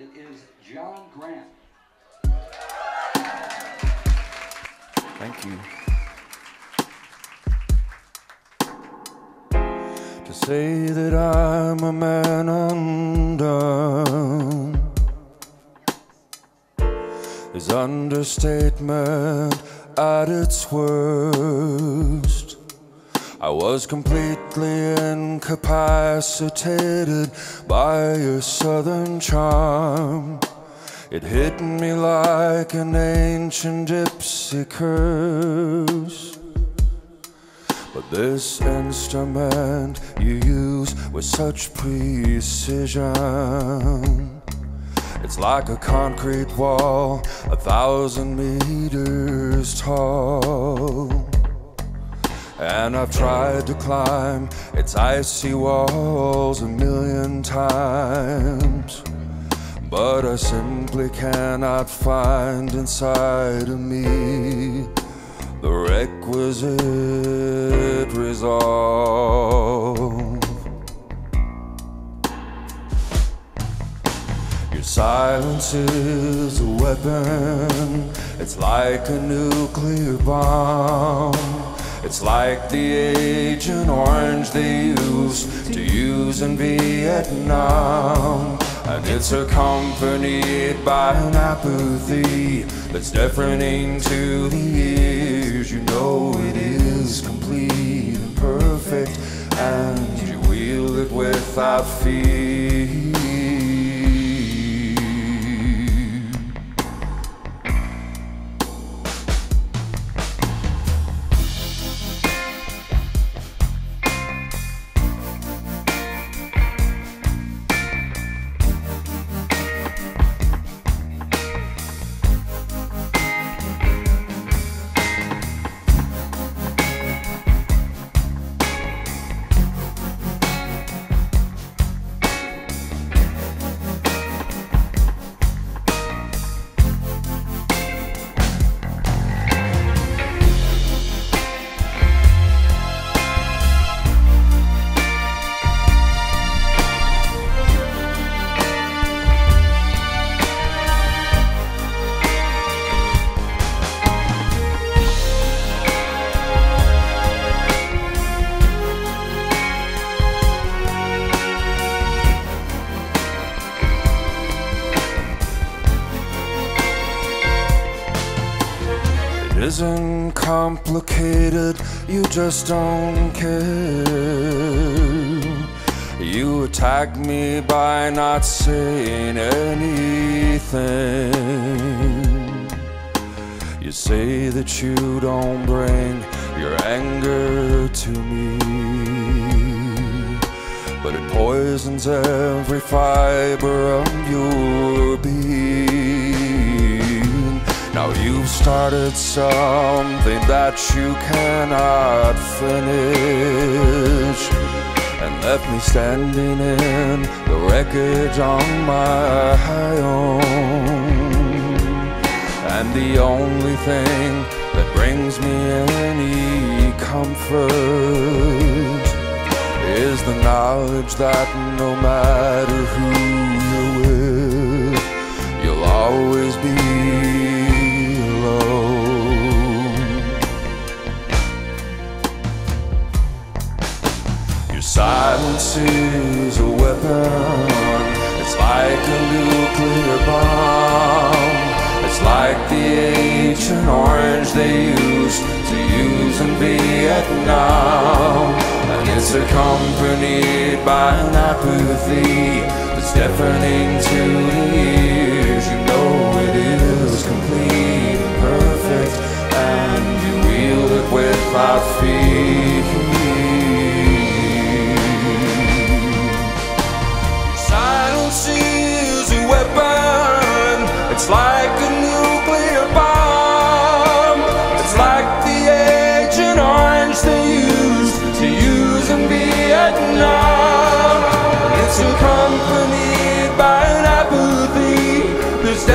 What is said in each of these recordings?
It is John Grant. Thank you. To say that I'm a man undone is understatement at its worst. I was completely incapacitated by your southern charm. It hit me like an ancient gypsy curse. But this instrument you use with such precision. It's like a concrete wall, a thousand meters tall. And I've tried to climb its icy walls a million times. But I simply cannot find inside of me the requisite resolve. Your silence is a weapon, it's like a nuclear bomb. It's like the Agent Orange they used to use in Vietnam. And it's accompanied by an apathy that's deafening to the ears. You know it is complete and perfect, and you wield it without fear. Isn't complicated, you just don't care. You attack me by not saying anything. You say that you don't bring your anger to me, but it poisons every fiber of your being. Now you've started something that you cannot finish and left me standing in the wreckage on my own. And the only thing that brings me any comfort is the knowledge that no matter who you're with, you'll always be silence is a weapon. It's like a nuclear bomb. It's like the Agent Orange they used to use in Vietnam. And it's accompanied by an apathy that's deafening to the ears.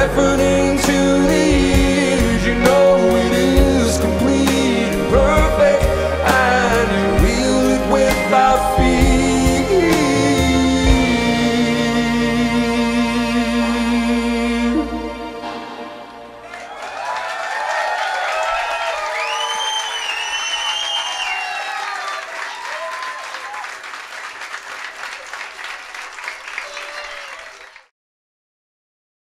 effort